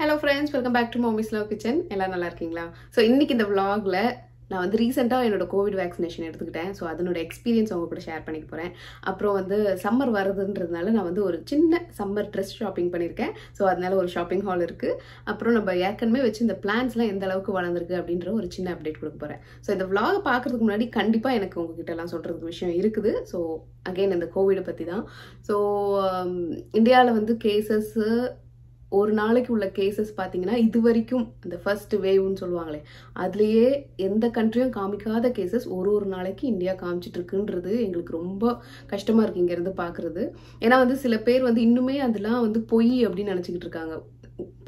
Hello friends welcome back to Mommy's Love Kitchen எல்லாம் நல்லா இருக்கீங்களா? ஸோ இன்றைக்கி இந்த vlogல நான் வந்து ரீசெண்டாக என்னோட கோவிட் வேக்சினேஷன் எடுத்துக்கிட்டேன். ஸோ அதனோட எக்ஸ்பீரியன்ஸ் அவங்க கூட ஷேர் பண்ணிக்க போகிறேன் அப்புறம் வந்து சம்மர் வருதுன்றதுனால நான் வந்து ஒரு சின்ன சம்மர் ட்ரெஸ் ஷாப்பிங் பண்ணியிருக்கேன் ஸோ அதனால ஒரு ஷாப்பிங் ஹால் இருக்குது அப்புறம் நம்ம ஏற்கனவே வச்சு இந்த பிளான்ஸ்லாம் எந்த அளவுக்கு வளர்ந்துருக்கு அப்படின்ற ஒரு சின்ன அப்டேட் கொடுக்க போகிறேன் ஸோ இந்த vlog பார்க்குறதுக்கு முன்னாடி கண்டிப்பாக எனக்கு உங்ககிட்டலாம் சொல்கிறது சொல்கிறதுக்கு விஷயம் இருக்குது. ஸோ அகைன் இந்த கோவிடை பற்றி தான் ஸோ இந்தியாவில் வந்து கேசஸ்ஸு ஒரு நாளைக்கு உள்ள கேசஸ் பார்த்தீங்கன்னா இது வரைக்கும் இந்த ஃபர்ஸ்ட் வேவ்னு சொல்லுவாங்களே அதுலேயே எந்த கண்ட்ரியும் காமிக்காத கேசஸ் ஒரு ஒரு நாளைக்கு இந்தியா காமிச்சிட்டு இருக்குன்றது எங்களுக்கு ரொம்ப கஷ்டமாக இருக்கு இங்கேருந்து பார்க்குறது ஏன்னா வந்து சில பேர் வந்து இன்னுமே அதெல்லாம் வந்து பொய் அப்படின்னு நினச்சிக்கிட்டு இருக்காங்க.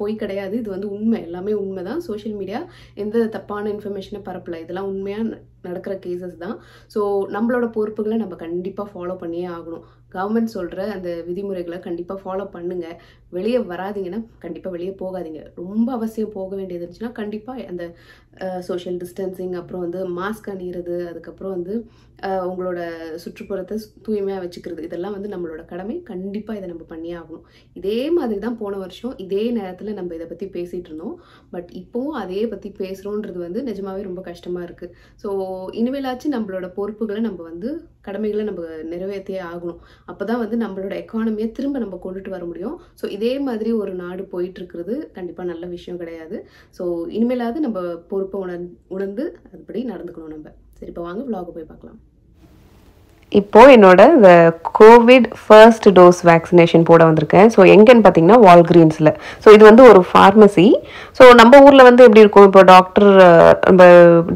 பொய் கிடையாது இது வந்து உண்மை. எல்லாமே உண்மை தான் சோஷியல் மீடியா எந்த தப்பான இன்ஃபர்மேஷனை பரப்பல. இதெல்லாம் உண்மையாக நடக்கிற கேசஸ் தான். ஸோ நம்மளோட பொறுப்புகளை நம்ம கண்டிப்பாக ஃபாலோ பண்ணியே ஆகணும். கவர்மெண்ட் சொல்கிற அந்த விதிமுறைகளை கண்டிப்பாக ஃபாலோ பண்ணுங்கள் வெளியே வராதீங்கன்னா கண்டிப்பாக வெளியே போகாதீங்க. ரொம்ப அவசியம் போக வேண்டியது இருந்துச்சுன்னா கண்டிப்பாக அந்த சோஷியல் டிஸ்டன்சிங் அப்புறம் வந்து மாஸ்க் அணியிறது அதுக்கப்புறம் வந்து உங்களோட சுற்றுப்புறத்தை தூய்மையாக வச்சுக்கிறது. இதெல்லாம் வந்து நம்மளோட கடமை. கண்டிப்பாக இதை நம்ம பண்ணியே ஆகணும். இதே மாதிரி தான் போன வருஷம் இதே நேரத்தில் நம்ம இதை பற்றி பேசிகிட்டு இருந்தோம். பட் இப்போவும் அதே பற்றி பேசுகிறோன்றது வந்து நிஜமாவே ரொம்ப கஷ்டமாக இருக்குது ஸோ இனிமேலாச்சும் நம்மளோட பொறுப்புகளை நம்ம வந்து கடமைகளை நம்ம நிறைவேற்றியே ஆகணும். அப்போ தான் வந்து நம்மளோட எக்கானமியை திரும்ப நம்ம கொண்டுட்டு வர முடியும். ஸோ இதே மாதிரி ஒரு நாடு போயிட்டுருக்கிறது கண்டிப்பாக நல்ல விஷயம் கிடையாது. ஸோ இனிமேலாவது நம்ம பொறுப்பை உணர் உணர்ந்து அதுபடி நடந்துக்கணும் நம்ம. சரி இப்போ வாங்க விலாக போய் பார்க்கலாம். இப்போ என்னோட இந்த கோவிட் ஃபர்ஸ்ட் டோஸ் வேக்சினேஷன் போட வந்திருக்கேன். ஸோ எங்கன்னு பார்த்தீங்கன்னா வால்கிரீன்ஸில் ஸோ இது வந்து ஒரு ஃபார்மசி ஸோ நம்ம ஊரில் வந்து எப்படி இருக்கும்? இப்போ டாக்டர் நம்ம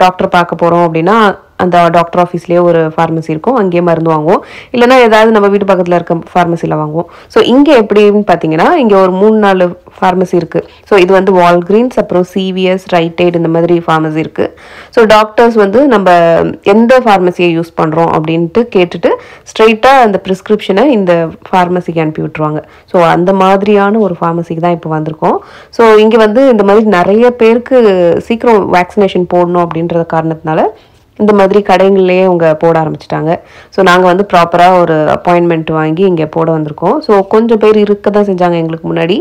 டாக்டர் பார்க்க போகிறோம் அப்படின்னா அந்த டாக்டர் ஆஃபீஸ்லேயே ஒரு ஃபார்மசி இருக்கும். அங்கேயே மருந்து வாங்குவோம். இல்லைன்னா ஏதாவது நம்ம வீட்டு பக்கத்தில் இருக்க ஃபார்மசியில் வாங்குவோம். ஸோ இங்கே எப்படின்னு பார்த்தீங்கன்னா இங்கே ஒரு மூணு நாலு ஃபார்மசி இருக்குது ஸோ இது வந்து வால்கிரீன்ஸ் அப்புறம் சிவிஎஸ் ரைட்டைட் இந்த மாதிரி ஃபார்மசி இருக்குது ஸோ டாக்டர்ஸ் வந்து நம்ம எந்த ஃபார்மசியை யூஸ் பண்ணுறோம் அப்படின்ட்டு கேட்டுட்டு ஸ்ட்ரெயிட்டாக அந்த ப்ரிஸ்கிரிப்ஷனை இந்த ஃபார்மசிக்கு அனுப்பி விட்ருவாங்க ஸோ அந்த மாதிரியான ஒரு ஃபார்மசிக்கு தான் இப்போ வந்திருக்கோம். ஸோ இங்கே வந்து இந்த மாதிரி நிறைய பேருக்கு சீக்கிரம் வேக்சினேஷன் போடணும் அப்படின்ற காரணத்தினால இந்த மாதிரி கடைங்கள்லேயே அவங்க போட ஆரம்பிச்சிட்டாங்க. ஸோ நாங்கள் வந்து ப்ராப்பராக ஒரு அப்பாயின்மெண்ட் வாங்கி இங்கே போட வந்திருக்கோம். ஸோ கொஞ்சம் பேர் இருக்க தான் செஞ்சாங்க எங்களுக்கு முன்னாடி.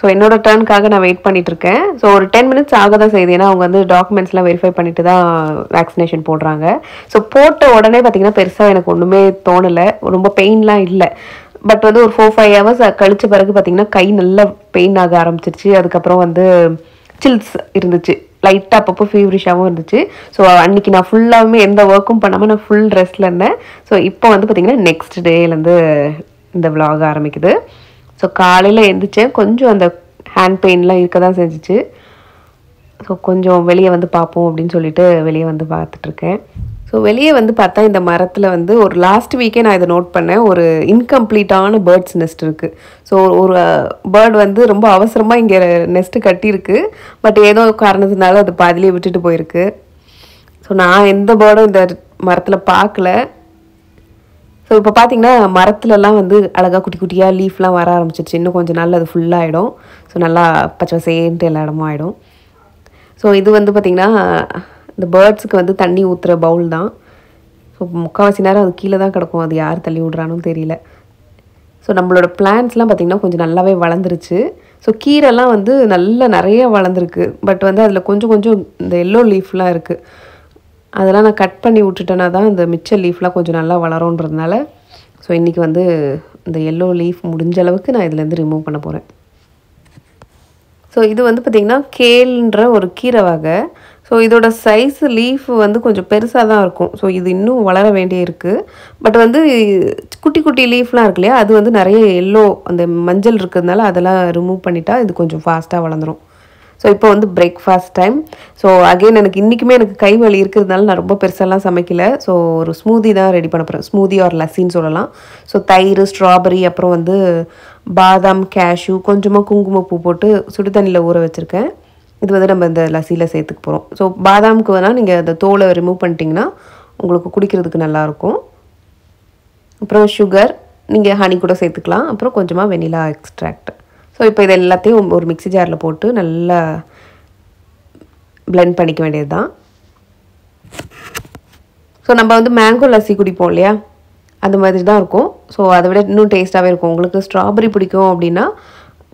ஸோ என்னோட டர்னுக்காக நான் வெயிட் பண்ணிட்டு இருக்கேன் ஸோ ஒரு டென் மினிட்ஸ் ஆக தான் செய்யுது. ஏன்னா அவங்க வந்து டாக்குமெண்ட்ஸ்லாம் வெரிஃபை பண்ணிட்டு தான் வேக்சினேஷன் போடுறாங்க. ஸோ போட்ட உடனே பார்த்திங்கன்னா பெருசாக எனக்கு ஒன்றுமே தோணலை. ரொம்ப பெயின்லாம் இல்லை. பட் வந்து ஒரு ஃபோர் ஃபைவ் ஹவர்ஸ் கழிச்ச பிறகு பார்த்தீங்கன்னா கை நல்லா பெயின் ஆக ஆரம்பிச்சிருச்சு. அதுக்கப்புறம் வந்து சில்ஸ் இருந்துச்சு. லைட்டாக அப்பப்போ ஃபீவரிஷாகவும் இருந்துச்சு. ஸோ அன்னைக்கு நான் ஃபுல்லாகவுமே எந்த ஒர்க்கும் பண்ணாமல் நான் ஃபுல் ரெஸ்ட்டில் இருந்தேன். ஸோ இப்போ வந்து பார்த்திங்கன்னா நெக்ஸ்ட் டேலேருந்து இந்த vlog ஆரம்பிக்குது. ஸோ காலையில் எழுந்திரிச்சேன் கொஞ்சம் அந்த ஹேண்ட் பெயின்லாம் இருக்க தான் செஞ்சுச்சு. ஸோ கொஞ்சம் வெளியே வந்து பார்ப்போம் அப்படின்னு சொல்லிட்டு வெளியே வந்து பார்த்துட்ருக்கேன் ஸோ வெளியே வந்து பார்த்தா இந்த மரத்தில் வந்து ஒரு லாஸ்ட் வீக்கே நான் இதை நோட் பண்ணேன். ஒரு இன்கம்ப்ளீட்டான பேர்ட்ஸ் நெஸ்ட் இருக்குது ஸோ ஒரு பேர்ட் வந்து ரொம்ப அவசரமாக இங்கே நெஸ்ட்டு கட்டியிருக்கு. பட் ஏதோ காரணத்தினால அது பாதிலே விட்டுட்டு போயிருக்கு. ஸோ நான் எந்த பேர்டும் இந்த மரத்தில் பார்க்கல. ஸோ இப்போ பார்த்தீங்கன்னா மரத்துலலாம் வந்து அழகாக குட்டி குட்டியாக லீஃப்லாம் வர ஆரம்பிச்சிருச்சு. இன்னும் கொஞ்சம் நாள் அது ஃபுல்லாகிடும் ஸோ நல்லா பச்சை பசேன்ட்டு எல்லா இடமும் ஆகிடும் ஸோ இது வந்து பார்த்திங்கன்னா இந்த பேர்ட்ஸுக்கு வந்து தண்ணி ஊற்றுற பவுல் தான். ஸோ முக்கால்வாசி நேரம் அது கீழே தான் கிடக்கும். அது யார் தள்ளி விட்றானும் தெரியல. ஸோ நம்மளோட பிளான்ஸ்லாம் பார்த்திங்கன்னா கொஞ்சம் நல்லாவே வளர்ந்துருச்சு. ஸோ கீரைலாம் வந்து நல்லா நிறைய வளர்ந்துருக்கு. பட் வந்து அதில் கொஞ்சம் கொஞ்சம் இந்த எல்லோ லீஃப்லாம் இருக்குது அதெல்லாம் நான் கட் பண்ணி விட்டுட்டேன்னா தான் இந்த மிச்ச லீஃப்லாம் கொஞ்சம் நல்லா வளரும்ன்றதுனால ஸோ இன்றைக்கி வந்து இந்த எல்லோ லீஃப் முடிஞ்ச அளவுக்கு நான் இதுலேருந்து ரிமூவ் பண்ண போகிறேன் ஸோ இது வந்து பார்த்திங்கன்னா கேல்ன்ற ஒரு கீரை வகை. ஸோ இதோட சைஸ் லீஃப் வந்து கொஞ்சம் பெருசாக தான் இருக்கும். ஸோ இது இன்னும் வளர வேண்டிய இருக்குது பட் வந்து குட்டி குட்டி லீஃப்லாம் இருக்கு இல்லையா? அது வந்து நிறைய எல்லோ அந்த மஞ்சள் இருக்கிறதுனால அதெல்லாம் ரிமூவ் பண்ணிட்டா இது கொஞ்சம் ஃபாஸ்ட்டாக வளர்ந்துரும். ஸோ இப்போ வந்து பிரேக்ஃபாஸ்ட் டைம் ஸோ அகைன் எனக்கு இன்றைக்குமே எனக்கு கை வலி இருக்கிறதுனால நான் ரொம்ப பெருசாலாம் சமைக்கல. ஸோ ஒரு ஸ்மூதி தான் ரெடி பண்ண போகிறேன் ஸ்மூதி ஆர் லஸ்ஸின்னு சொல்லலாம். ஸோ தயிர் ஸ்ட்ராபெரி அப்புறம் வந்து பாதாம் கேஷ்யூ கொஞ்சமாக குங்குமப்பூ போட்டு சுடு தண்ணியில் ஊற வச்சுருக்கேன். இது வந்து நம்ம இந்த லஸ்ஸியில் சேர்த்துக்க போகிறோம் ஸோ பாதாமுக்கு வேணால் நீங்கள் அந்த தோலை ரிமூவ் பண்ணிட்டீங்கன்னா உங்களுக்கு குடிக்கிறதுக்கு நல்லாயிருக்கும். அப்புறம் சுகர் நீங்கள் ஹனி கூட சேர்த்துக்கலாம். அப்புறம் கொஞ்சமாக வெனிலா எக்ஸ்ட்ராக்ட் ஸோ இப்போ இது எல்லாத்தையும் ஒரு மிக்ஸி ஜாரில் போட்டு நல்லா பிளெண்ட் பண்ணிக்க வேண்டியது தான் ஸோ நம்ம வந்து மேங்கோ லஸ்ஸி குடிப்போம் இல்லையா? அந்த மாதிரி தான் இருக்கும். ஸோ அதை விட இன்னும் டேஸ்ட்டாகவே இருக்கும். உங்களுக்கு ஸ்ட்ராபெரி பிடிக்கும் அப்படின்னா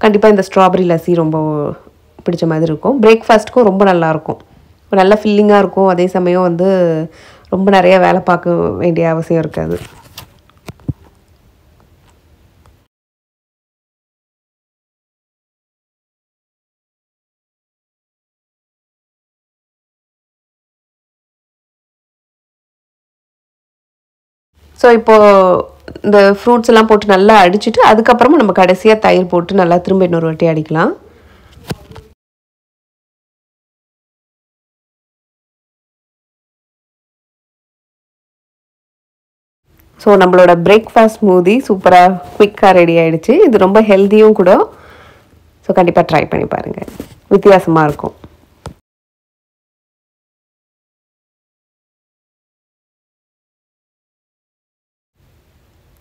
கண்டிப்பாக இந்த ஸ்ட்ராபெரி லஸ்ஸி ரொம்ப பிடிச்ச மாதிரி இருக்கும். பிரேக்ஃபாஸ்ட்டுக்கும் ரொம்ப நல்லாயிருக்கும் நல்ல ஃபில்லிங்காக இருக்கும். அதே சமயம் வந்து ரொம்ப நிறைய வேலை பார்க்க வேண்டிய அவசியம் இருக்காது. ஸோ இப்போது இந்த ஃப்ரூட்ஸ் எல்லாம் போட்டு நல்லா அடிச்சுட்டு அதுக்கப்புறமா நம்ம கடைசியாக தயிர் போட்டு நல்லா திரும்ப இன்னொரு வாட்டி அடிக்கலாம். ஸோ நம்மளோட பிரேக்ஃபாஸ்ட் ஸ்மூதி சூப்பராக குயிக்காக ரெடி ஆகிடுச்சு இது ரொம்ப ஹெல்த்தியும் கூட. ஸோ கண்டிப்பாக ட்ரை பண்ணி பாருங்கள் வித்தியாசமாக இருக்கும்.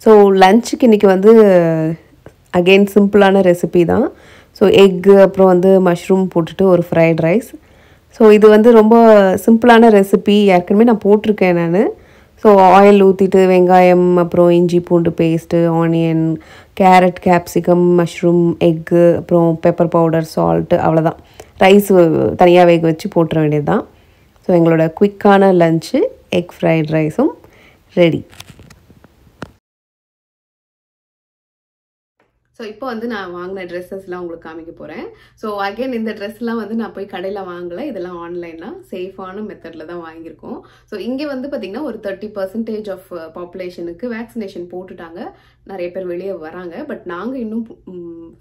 ஸோ லஞ்சுக்கு இன்றைக்கி வந்து அகெயின் சிம்பிளான ரெசிபி தான். ஸோ எக்கு அப்புறம் வந்து மஷ்ரூம் போட்டுட்டு ஒரு ஃப்ரைட் ரைஸ் ஸோ இது வந்து ரொம்ப சிம்பிளான ரெசிபி ஏற்கனவே நான் போட்டிருக்கேன் நான். ஸோ ஆயில் ஊற்றிட்டு வெங்காயம் அப்புறம் இஞ்சி பூண்டு paste onion carrot capsicum mushroom egg அப்புறம் பெப்பர் பவுடர் சால்ட்டு அவ்வளோதான் ரைஸ் தனியாக வேக வச்சு போட்டுற வேண்டியது தான் ஸோ எங்களோட குயிக்கான லஞ்சு எக் ஃப்ரைட் ரைஸும் ரெடி ஸோ இப்போ வந்து நான் வாங்கின ட்ரெஸ்ஸஸ்லாம் உங்களுக்கு காமிக்க போகிறேன் ஸோ அகைன் இந்த ட்ரெஸ்லாம் வந்து நான் போய் கடையில் வாங்கலை. இதெல்லாம் ஆன்லைனாக சேஃபான மெத்தடில் தான் வாங்கியிருக்கோம். ஸோ இங்கே வந்து பார்த்திங்கன்னா ஒரு தேர்ட்டி பர்சன்டேஜ் ஆஃப் பாப்புலேஷனுக்கு வேக்சினேஷன் போட்டுட்டாங்க. நிறைய பேர் வெளியே வராங்க. பட் நாங்கள் இன்னும்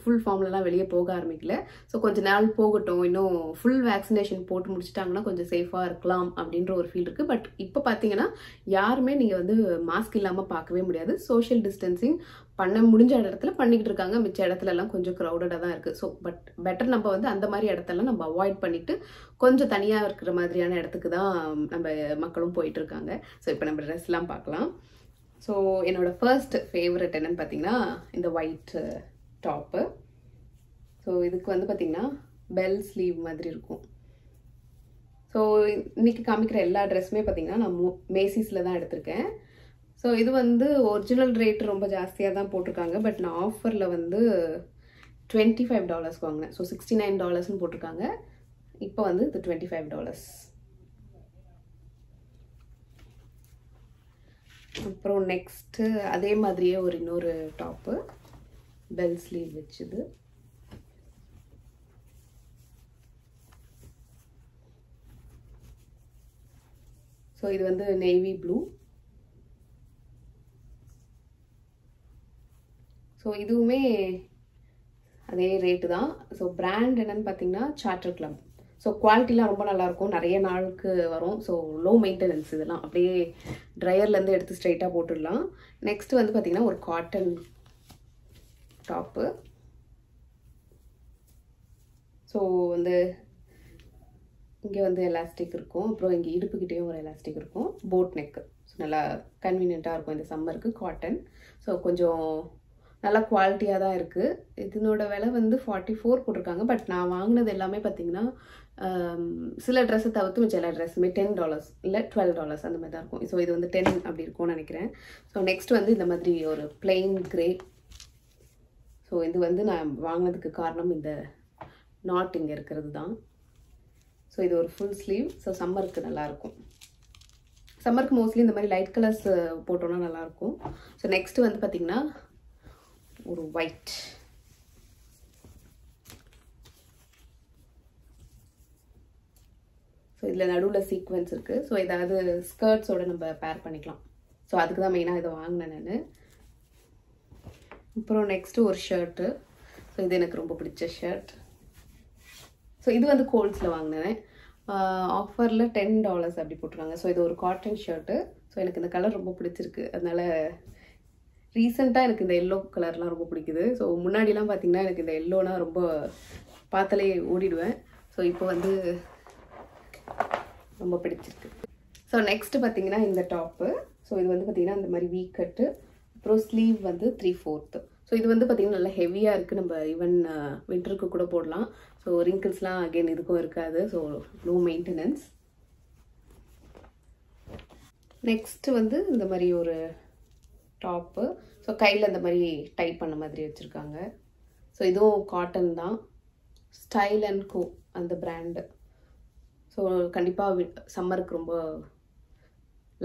ஃபுல் ஃபார்ம்லலாம் வெளியே போக ஆரம்பிக்கல. ஸோ கொஞ்ச நாள் போகட்டும். இன்னும் ஃபுல் வேக்சினேஷன் போட்டு முடிச்சிட்டாங்கன்னா கொஞ்சம் சேஃபாக இருக்கலாம் அப்படின்ற ஒரு ஃபீல் இருக்குது பட் இப்போ பார்த்தீங்கன்னா யாருமே நீங்கள் வந்து மாஸ்க் இல்லாமல் பார்க்கவே முடியாது. சோஷியல் டிஸ்டன்சிங் பண்ண முடிஞ்ச இடத்துல பண்ணிக்கிட்டு இருக்காங்க. மிச்ச இடத்துல எல்லாம் கொஞ்சம் க்ரௌடடாக தான் இருக்குது ஸோ பட் பெட்டர் நம்ம வந்து அந்த மாதிரி இடத்தெல்லாம் நம்ம அவாய்ட் பண்ணிட்டு கொஞ்சம் தனியாக இருக்கிற மாதிரியான இடத்துக்கு தான் நம்ம மக்களும் போயிட்டுருக்காங்க ஸோ இப்போ நம்ம ட்ரெஸ்லாம் பார்க்கலாம். ஸோ என்னோட ஃபர்ஸ்ட் ஃபேவரட் என்னன்னு பார்த்தீங்கன்னா இந்த ஒயிட் டாப்பு ஸோ இதுக்கு வந்து பார்த்தீங்கன்னா பெல் ஸ்லீவ் மாதிரி இருக்கும். ஸோ இன்றைக்கி காமிக்கிற எல்லா ட்ரெஸ்ஸுமே பார்த்தீங்கன்னா நான் மேசிஸில் தான் எடுத்திருக்கேன். ஸோ இது வந்து ஒரிஜினல் ரேட் ரொம்ப ஜாஸ்தியாக தான் போட்டிருக்காங்க. பட் நான் ஆஃபரில் வந்து டுவெண்ட்டி ஃபைவ் டாலர்ஸ்க்கு வாங்கினேன். ஸோ சிக்ஸ்டி நைன் டாலர்ஸ்னு போட்டிருக்காங்க. இப்போ வந்து இது டுவெண்ட்டி ஃபைவ் டாலர்ஸ் அப்புறம் நெக்ஸ்ட்டு அதே மாதிரியே ஒரு இன்னொரு டாப்பு பெல் ஸ்லீவ் வச்சுது. ஸோ இது வந்து நேவி ப்ளூ ஸோ இதுவுமே அதே ரேட்டு தான். ஸோ பிராண்ட் என்னென்னு பார்த்தீங்கன்னா சார்ட்டர் கிளப் ஸோ குவாலிட்டிலாம் ரொம்ப நல்லாயிருக்கும் நிறைய நாளுக்கு வரும். ஸோ லோ மெயின்டெனன்ஸ் இதெல்லாம். அப்படியே ட்ரையர்லேருந்து எடுத்து ஸ்ட்ரைட்டாக போட்டுடலாம். நெக்ஸ்ட் வந்து பார்த்திங்கன்னா ஒரு காட்டன் டாப்பு ஸோ வந்து இங்கே வந்து எலாஸ்டிக் இருக்கும். அப்புறம் இங்கே இடுப்புக்கிட்டேயும் ஒரு எலாஸ்டிக் இருக்கும். போட் நெக்கு ஸோ நல்லா கன்வீனியண்ட்டாக இருக்கும். இந்த சம்மருக்கு காட்டன் ஸோ கொஞ்சம் நல்லா குவாலிட்டியாக தான் இருக்குது இதனோட விலை வந்து ஃபார்ட்டி ஃபோர் போட்டிருக்காங்க. பட் நான் வாங்கினது எல்லாமே பார்த்தீங்கன்னா சில ட்ரெஸ்ஸை தவிர்த்து மிச்சம் எல்லா ட்ரெஸ்ஸுமே டென் டாலர்ஸ் இல்லை டுவெல் டாலர்ஸ் அந்த மாதிரி தான் இருக்கும். ஸோ இது வந்து டென் அப்படி இருக்கும்னு நினைக்கிறேன். ஸோ நெக்ஸ்ட் வந்து இந்த மாதிரி ஒரு பிளெயின் கிரே ஸோ இது வந்து நான் வாங்கினதுக்கு காரணம் இந்த நாட் இங்கே இருக்கிறது தான். ஸோ இது ஒரு ஃபுல் ஸ்லீவ் ஸோ சம்மருக்கு நல்லாயிருக்கும் சம்மருக்கு மோஸ்ட்லி இந்த மாதிரி லைட் கலர்ஸ் போட்டோன்னா நல்லாயிருக்கும் ஸோ நெக்ஸ்ட்டு வந்து பார்த்திங்கன்னா ஒரு ஒயிட் ஸோ இதில் நடுவில் சீக்வன்ஸ் இருக்குது ஸோ ஏதாவது ஸ்கர்ட்ஸோட நம்ம பேர் பண்ணிக்கலாம். ஸோ அதுக்கு தான் மெயினாக இதை வாங்கினேன் நான். அப்புறம் நெக்ஸ்ட்டு ஒரு ஷர்ட்டு ஸோ இது எனக்கு ரொம்ப பிடிச்ச ஷர்ட் ஸோ இது வந்து கோல்ஸில் வாங்கினேன். ஆஃபரில் டென் டாலர்ஸ் அப்படி போட்டிருக்காங்க. ஸோ இது ஒரு காட்டன் ஷர்ட்டு ஸோ எனக்கு இந்த கலர் ரொம்ப பிடிச்சிருக்கு. அதனால் ரீசெண்டாக எனக்கு இந்த எல்லோ கலர்லாம் ரொம்ப பிடிக்குது. ஸோ முன்னாடிலாம் பார்த்தீங்கன்னா எனக்கு இந்த எல்லோனா ரொம்ப பார்த்தாலே ஓடிடுவேன். ஸோ இப்போ வந்து ரொம்ப பிடிச்சிருக்கு. ஸோ நெக்ஸ்ட்டு பார்த்தீங்கன்னா இந்த டாப்பு ஸோ இது வந்து பார்த்தீங்கன்னா இந்த மாதிரி வீ கட்டு அப்புறம் ஸ்லீவ் வந்து த்ரீ ஃபோர்த்து ஸோ இது வந்து பார்த்திங்கன்னா நல்லா ஹெவியாக இருக்குது நம்ம ஈவன் வின்டருக்கு கூட போடலாம். ஸோ ரிங்கிள்ஸ்லாம் அகெயின் இதுக்கும் இருக்காது. ஸோ லோ மெயின்டெனன்ஸ் நெக்ஸ்ட்டு வந்து இந்த மாதிரி ஒரு டாப்பு ஸோ கையில் இந்த மாதிரி டைப் பண்ண மாதிரி வச்சுருக்காங்க. ஸோ இதுவும் காட்டன் தான். ஸ்டைல் அண்ட் கோ அந்த பிராண்டு ஸோ கண்டிப்பாக சம்மருக்கு ரொம்ப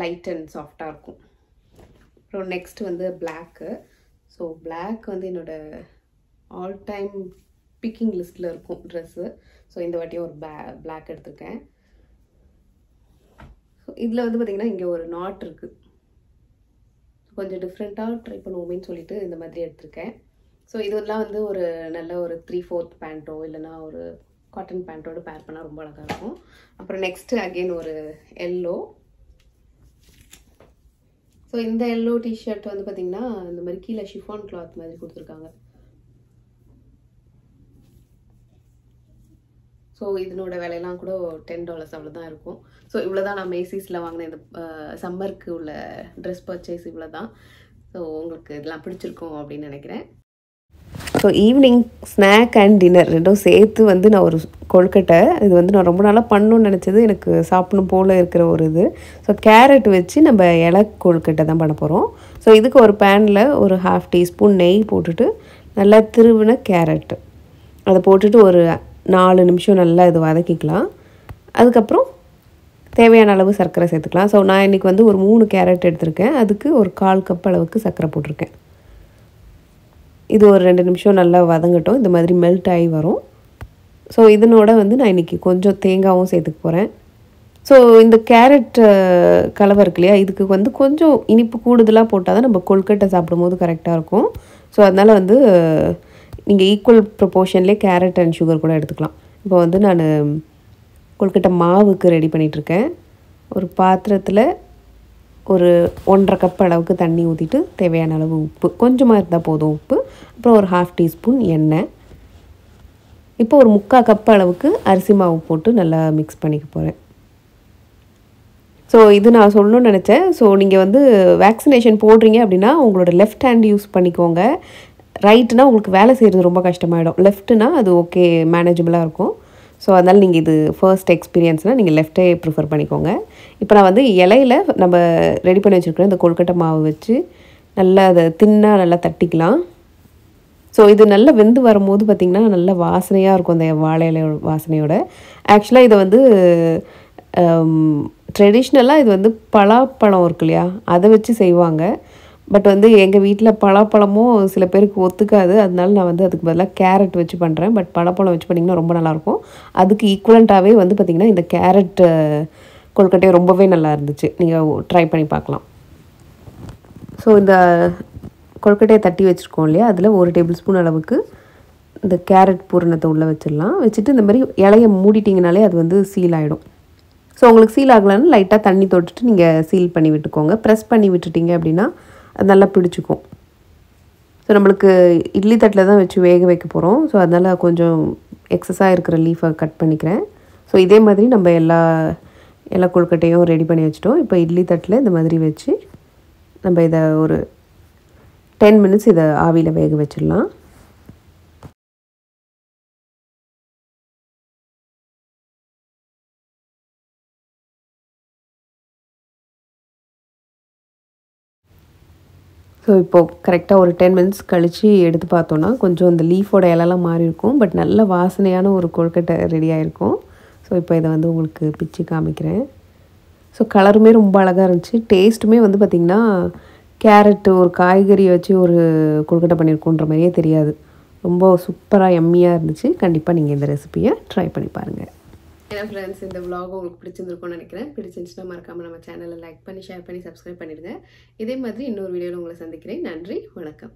லைட் அண்ட் சாஃப்டாக இருக்கும். அப்புறம் நெக்ஸ்ட் வந்து பிளாக்கு ஸோ பிளாக் வந்து என்னோடய ஆல் டைம் பிக்கிங் லிஸ்ட்டில் இருக்கும் ட்ரெஸ்ஸு ஸோ இந்த வாட்டியும் ஒரு பே பிளாக் எடுத்திருக்கேன். ஸோ இதில் வந்து பார்த்திங்கன்னா இங்கே ஒரு நாட் இருக்குது கொஞ்சம் டிஃப்ரெண்ட்டாக ட்ரை பண்ணுவோமேன்னு சொல்லிட்டு இந்த மாதிரி எடுத்திருக்கேன். ஸோ இதெல்லாம் வந்து ஒரு நல்ல ஒரு த்ரீ ஃபோர்த் பேண்ட்டோ இல்லைனா ஒரு காட்டன் பேண்ட்டோடு பேர் பண்ணால் ரொம்ப அழகாக இருக்கும். அப்புறம் நெக்ஸ்ட்டு அகெயின் ஒரு எல்லோ ஸோ இந்த எல்லோ டிஷர்ட் வந்து பார்த்திங்கன்னா இந்த மாதிரி கீழே ஷிஃபான் கிளாத் மாதிரி கொடுத்துருக்காங்க. ஸோ இதனோட விலையெல்லாம் கூட டென் டாலர்ஸ் அவ்வளோதான் இருக்கும். ஸோ இவ்வளோ தான் நான் மேசிஸில் வாங்கின இந்த சம்மருக்கு உள்ள ட்ரெஸ் பர்ச்சேஸ் இவ்வளோ தான் ஸோ உங்களுக்கு இதெல்லாம் பிடிச்சிருக்கும் அப்படின்னு நினைக்கிறேன். So evening snack and dinner ரெண்டும் சேர்த்து வந்து நான் ஒரு கொழுக்கட்டை. இது வந்து நான் ரொம்ப நாளாக பண்ணணும்னு நினச்சது. எனக்கு சாப்பிடணும் போல் இருக்கிற ஒரு இது. ஸோ கேரட் வச்சு நம்ம இலை கொழுக்கட்டை தான் பண்ண போகிறோம் ஸோ இதுக்கு ஒரு பேனில் ஒரு ஹாஃப் டீஸ்பூன் நெய் போட்டுட்டு நல்லா திருவின கேரட்டு அதை போட்டுட்டு ஒரு நாலு நிமிஷம் நல்லா இது வதக்கிக்கலாம். அதுக்கப்புறம் தேவையான அளவு சர்க்கரை சேர்த்துக்கலாம். ஸோ நான் இன்றைக்கி வந்து ஒரு மூணு கேரட் எடுத்திருக்கேன். அதுக்கு ஒரு கால் கப் அளவுக்கு சர்க்கரை போட்டிருக்கேன். இது ஒரு ரெண்டு நிமிஷம் நல்லா வதங்கட்டும். இந்த மாதிரி மெல்ட் ஆகி வரும். ஸோ இதனோட வந்து நான் இன்றைக்கி கொஞ்சம் தேங்காவும் சேர்த்துக்க போகிறேன் ஸோ இந்த கேரட் கலவை இருக்கு இல்லையா? இதுக்கு வந்து கொஞ்சம் இனிப்பு கூடுதலாக போட்டால் தான் நம்ம கொழுக்கட்டை சாப்பிடும்போது கரெக்டாக இருக்கும். ஸோ அதனால் வந்து நீங்கள் ஈக்குவல் ப்ரொப்போர்ஷன்லேயே கேரட் அண்ட் சுகர் கூட எடுத்துக்கலாம். இப்போ வந்து நான் கொழுக்கட்டை மாவுக்கு ரெடி பண்ணிகிட்ருக்கேன் ஒரு பாத்திரத்தில் ஒரு ஒன்றரை கப் அளவுக்கு தண்ணி ஊற்றிட்டு தேவையான அளவு உப்பு. கொஞ்சமாக இருந்தால் போதும் உப்பு. அப்புறம் ஒரு ஹாஃப் டீஸ்பூன் எண்ணெய். இப்போ ஒரு முக்கால் கப் அளவுக்கு அரிசி மாவு போட்டு நல்லா மிக்ஸ் பண்ணிக்க போகிறேன் ஸோ இது நான் சொல்லணும்னு நினச்சேன். ஸோ நீங்கள் வந்து வேக்சினேஷன் போடுறீங்க அப்படின்னா உங்களோட லெஃப்ட் ஹேண்ட் யூஸ் பண்ணிக்கோங்க. ரைட்டுனா உங்களுக்கு வேலை செய்கிறது ரொம்ப கஷ்டமாயிடும். லெஃப்ட்டுனா அது ஓகே மேனேஜபிளாக இருக்கும். ஸோ அதனால் நீங்கள் இது ஃபர்ஸ்ட் எக்ஸ்பீரியன்ஸ்னால் நீங்கள் லெஃப்ட்டே ப்ரிஃபர் பண்ணிக்கோங்க. இப்போ நான் வந்து இலையில நம்ம ரெடி பண்ணி வச்சுருக்கிற இந்த கொழுக்கட்டை மாவு வச்சு நல்லா அதை தின்னாக நல்லா தட்டிக்கலாம். ஸோ இது நல்லா வெந்து வரும்போது பார்த்திங்கன்னா நல்ல வாசனையாக இருக்கும் அந்த வாழை இலையோட வாசனையோட. ஆக்சுவலாக இதை வந்து um, ட்ரெடிஷ்னலாக இது வந்து பலாப்பழம் இருக்கு இல்லையா? அதை வச்சு செய்வாங்க. பட் வந்து எங்கள் வீட்டில் பலாப்பழமும் சில பேருக்கு ஒத்துக்காது. அதனால நான் வந்து அதுக்கு பதிலாக கேரட் வச்சு பண்ணுறேன் பட் பலாப்பழம் வச்சு பண்ணிங்கன்னா ரொம்ப நல்லாயிருக்கும். அதுக்கு ஈக்குவலண்ட்டாகவே வந்து பார்த்திங்கன்னா இந்த கேரட் கொழுக்கட்டையும் ரொம்பவே நல்லா இருந்துச்சு. நீங்கள் ட்ரை பண்ணி பார்க்கலாம். ஸோ இந்த கொழுக்கட்டையை தட்டி வச்சுருக்கோம் இல்லையா? அதில் ஒரு டேபிள் ஸ்பூன் அளவுக்கு இந்த கேரட் பூரணத்தை உள்ளே வச்சிடலாம். வச்சுட்டு இந்த மாதிரி இலையை மூடிட்டிங்கனாலே அது வந்து சீல் ஆகிடும் ஸோ உங்களுக்கு சீல் ஆகலைன்னு லைட்டாக தண்ணி தொட்டுட்டு நீங்கள் சீல் பண்ணி விட்டுக்கோங்க. ப்ரெஸ் பண்ணி விட்டுட்டிங்க அப்படின்னா அது நல்லா பிடிச்சிக்கும். ஸோ நம்மளுக்கு இட்லி தட்டில் தான் வச்சு வேக வைக்க போகிறோம் ஸோ அதனால் கொஞ்சம் எக்ஸஸாக இருக்கிற லீஃபை கட் பண்ணிக்கிறேன். ஸோ இதே மாதிரி நம்ம எல்லா எல்லா கொழுக்கட்டையும் ரெடி பண்ணி வச்சுட்டோம். இப்போ இட்லி தட்டில் இந்த மாதிரி வச்சு நம்ம இதை ஒரு டென் மினிட்ஸ் இதை ஆவியில் வேக வச்சிடலாம். ஸோ இப்போது கரெக்டாக ஒரு டென் மினிட்ஸ் கழித்து எடுத்து பார்த்தோன்னா கொஞ்சம் அந்த லீஃபோட இலலாம் மாறி இருக்கும். பட் நல்ல வாசனையான ஒரு கொழுக்கட்டை ரெடி ஆகிருக்கும் ஸோ இப்போ இதை வந்து உங்களுக்கு பிச்சு காமிக்கிறேன். ஸோ கலருமே ரொம்ப அழகாக இருந்துச்சு. டேஸ்ட்டுமே வந்து பார்த்திங்கன்னா கேரட்டு ஒரு காய்கறி வச்சு ஒரு கொழுக்கட்டை பண்ணியிருக்கோன்ற மாதிரியே தெரியாது. ரொம்ப சூப்பராக எம்மியாக இருந்துச்சு. கண்டிப்பாக நீங்கள் இந்த ரெசிப்பியை ட்ரை பண்ணி பாருங்கள் ஏன்னா ஃப்ரெண்ட்ஸ் இந்த விலாகும் உங்களுக்கு பிடிச்சிருந்துருக்கும்னு நினைக்கிறேன். பிடிச்சிருந்துச்சுன்னா மறக்காமல் நம்ம சேனலை லைக் பண்ணி ஷேர் பண்ணி சப்ஸ்கிரைப் பண்ணிடுங்க. இதே மாதிரி இன்னொரு வீடியோவில் உங்களை சந்திக்கிறேன். நன்றி வணக்கம்.